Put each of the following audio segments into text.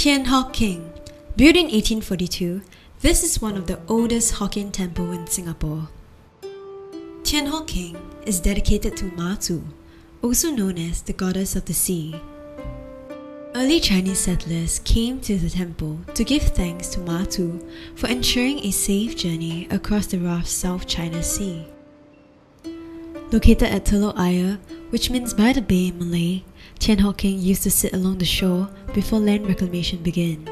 Thian Hock Keng. Built in 1842, this is one of the oldest Hokkien temple in Singapore. Thian Hock Keng is dedicated to Matsu, also known as the goddess of the sea. Early Chinese settlers came to the temple to give thanks to Matsu for ensuring a safe journey across the rough South China Sea. Located at Telok Ayer, which means by the bay in Malay, Thian Hock Keng used to sit along the shore before land reclamation began.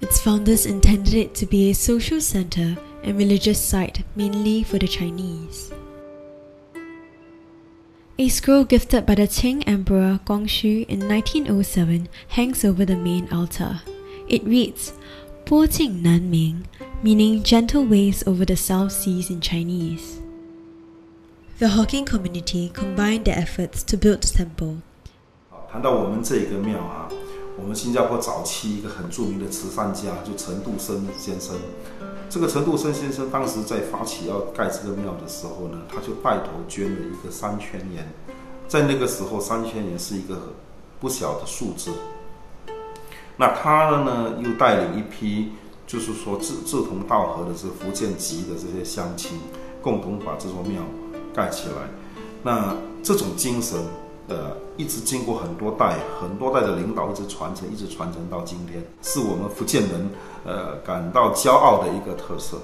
Its founders intended it to be a social center and religious site mainly for the Chinese. A scroll gifted by the Qing Emperor Guangxu in 1907 hangs over the main altar. It reads, "Bo Qing Nan Ming, meaning gentle waves over the South Seas in Chinese. The Hokkien community combined their efforts to build the temple. 谈到我们这个庙啊，我们新加坡早期一个很著名的慈善家，就陈笃生先生。这个陈笃生先生当时在发起要盖这个庙的时候呢，他就带头捐了一个三千元。在那个时候，三千元是一个不小的数字。那他呢，又带领一批就是说志志同道合的这福建籍的这些乡亲，共同把这座庙。盖起来，那这种精神，呃，一直经过很多代、很多代的领导一直传承，一直传承到今天，是我们福建人呃感到骄傲的一个特色。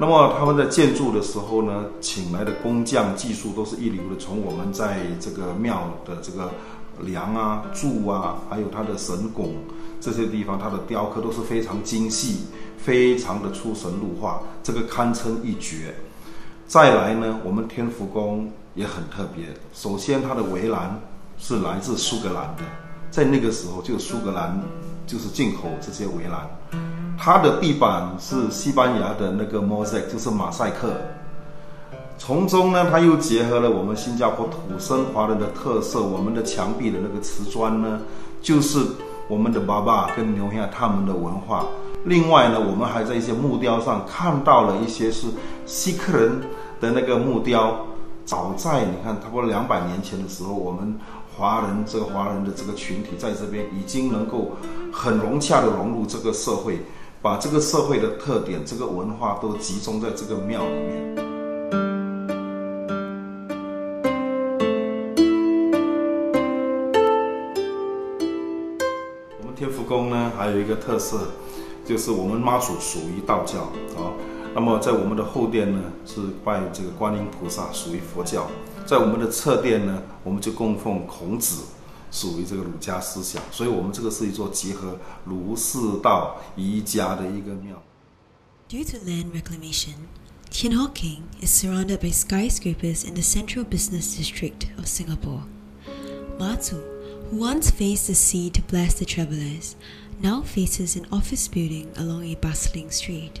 那么他们在建筑的时候呢，请来的工匠技术都是一流的，从我们在这个庙的这个。梁啊、柱啊，还有它的神拱这些地方，它的雕刻都是非常精细，非常的出神入化，这个堪称一绝。再来呢，我们天福宫也很特别。首先，它的围栏是来自苏格兰的，在那个时候就苏格兰就是进口这些围栏。它的地板是西班牙的那个 mosaic，就是马赛克。从中呢，它又结合了我们新加坡土生华人的特色，我们的墙壁的那个瓷砖呢，就是我们的爸爸跟牛下他们的文化。另外呢，我们还在一些木雕上看到了一些是锡克人的那个木雕。早在你看，差不多两百年前的时候，我们华人这个华人的这个群体在这边已经能够很融洽的融入这个社会，把这个社会的特点、这个文化都集中在这个庙里面。我们天福宫呢，还有一个特色，就是我们妈祖属于道教啊。那么在我们的后殿呢，是拜这个观音菩萨，属于佛教；在我们的侧殿呢，我们就供奉孔子，属于这个儒家思想。所以，我们这个是一座结合儒释道宜家的一个庙。Due to land reclamation, Thian Hock Keng is surrounded by skyscrapers in the central business district of Singapore. Matsu, who once faced the sea to bless the travellers, now faces an office building along a bustling street.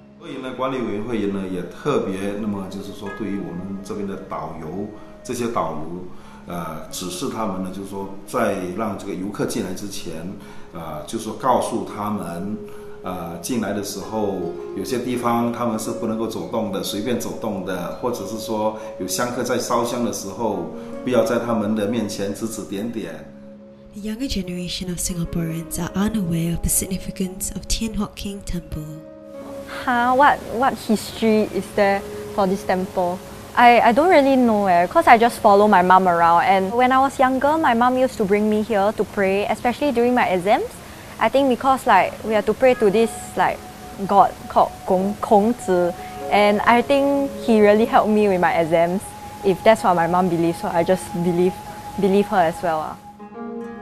所以呢，管理委员会呢也特别，那么就是说，对于我们这边的导游，这些导游，呃，指示他们呢，就是说，在让这个游客进来之前，啊，就是说告诉他们。呃，进来的时候，有些地方他们是不能够走动的，随便走动的，或者是说有香客在烧香的时候，不要在他们的面前指指点点。The younger generation of Singaporeans are unaware of the significance of Tian Hock King Temple. Huh? What what history is there for this temple? I, I don't really know eh, because I just follow my mom around. And when I was younger, my mom used to bring me here to pray, especially during my exams. I think because like we have to pray to this like God called Gong Kongzi, and I think he really helped me with my exams. If that's what my mom believes, so I just believe believe her as well.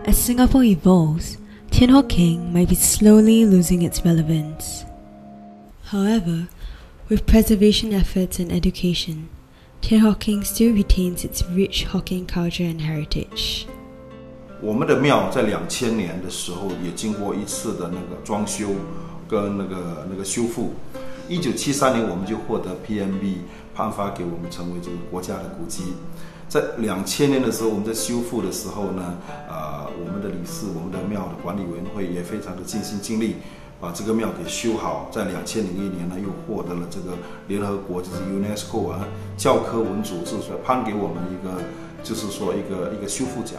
As Singapore evolves, Tian King might be slowly losing its relevance. However, with preservation efforts and education, Thian Hock Keng still retains its rich Hokkien culture and heritage. 我们的庙在两千年的时候也经过一次的那个装修跟那个那个修复。一九七三年我们就获得 PMB 颁发给我们成为这个国家的古迹。在两千年的时候，我们在修复的时候呢，呃，我们的理事、我们的庙的管理委员会也非常的尽心尽力，把这个庙给修好。在两千零一年呢，又获得了这个联合国就是 UNESCO 啊教科文组织所颁给我们一个，就是说一个一个修复奖。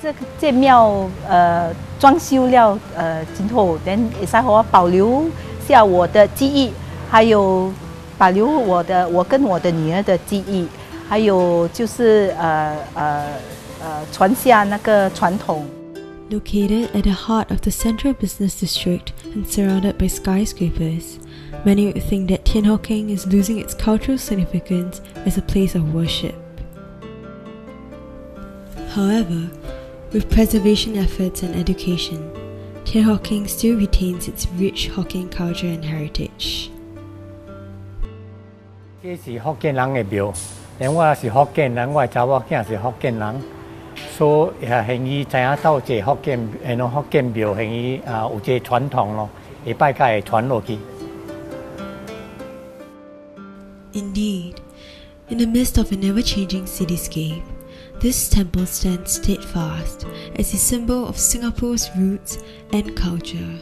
这个这庙呃装修了呃之后，等也使我保留下我的记忆，还有保留我的我跟我的女儿的记忆。还有就是呃呃呃传下那个传统。Located at the heart of the central business district and surrounded by skyscrapers, many would think that Thian Hock Keng is losing its cultural significance as a place of worship. However, with preservation efforts and education, Thian Hock Keng still retains its rich Hokkien culture and heritage. This is Hokkien 所以也愿意知影到这福建，诶，喏福建庙愿意啊有这传统咯，会拜个会传落去。Indeed, in the midst of an ever-changing cityscape, this temple stands steadfast as a symbol of Singapore's roots and culture.